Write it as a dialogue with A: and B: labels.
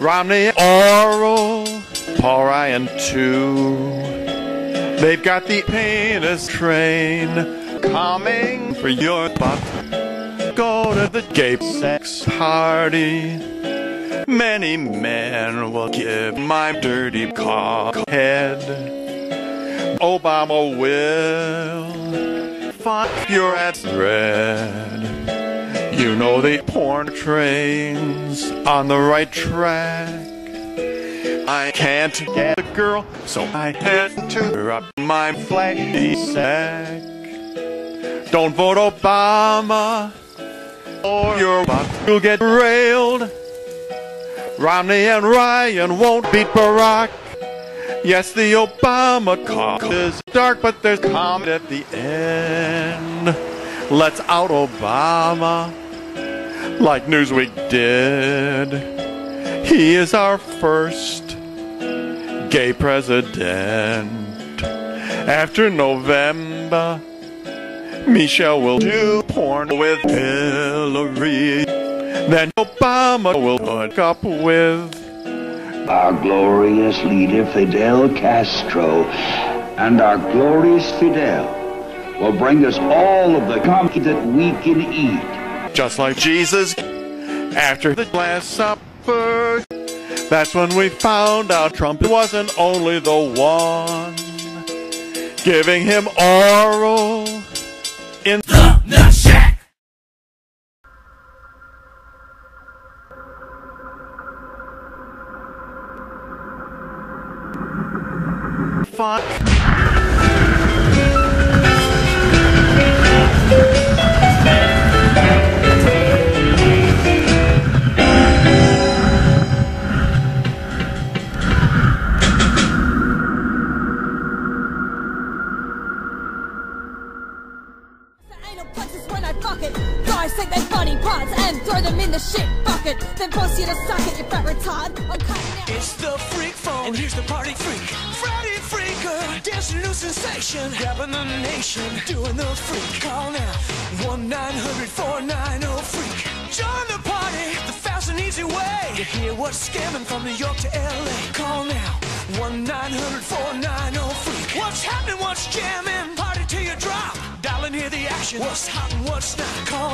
A: Romney, Oral, Paul Ryan too. They've got the penis train coming for your butt. Go to the gay sex party. Many men will give my dirty cock head. Obama will fuck your ass red. You know the porn train's on the right track. I can't get a girl, so I had to up my flashy sack. Don't vote Obama, or you're about get railed. Romney and Ryan won't beat Barack. Yes, the Obama cock is dark, but there's calm at the end. Let's out Obama like Newsweek did. He is our first gay president. After November, Michelle will do porn with Hillary. Then Obama will hook up with
B: our glorious leader Fidel Castro and our glorious Fidel will bring us all of the coffee that we can eat.
A: Just like Jesus after the Last Supper. That's when we found out Trump wasn't only the one giving him oral in
C: The Nut Shack.
A: fuck.
D: Plexus when I fuck it. Guys take their funny parts and throw them in the shit bucket. Then force you to suck it, you fat retard. I'm cutting out.
E: It's the freak phone, and here's the party freak. Friday freaker, dancing new sensation, grabbing the nation, doing the freak. Call now, 1 900 490 freak. Join the party, the fast and easy way to hear what's scamming from New York to LA. Call now, 1 900 490 freak. What's happening, what's jamming? What's hot and what's not? Call now, 1 900 490 freak. $2 a call.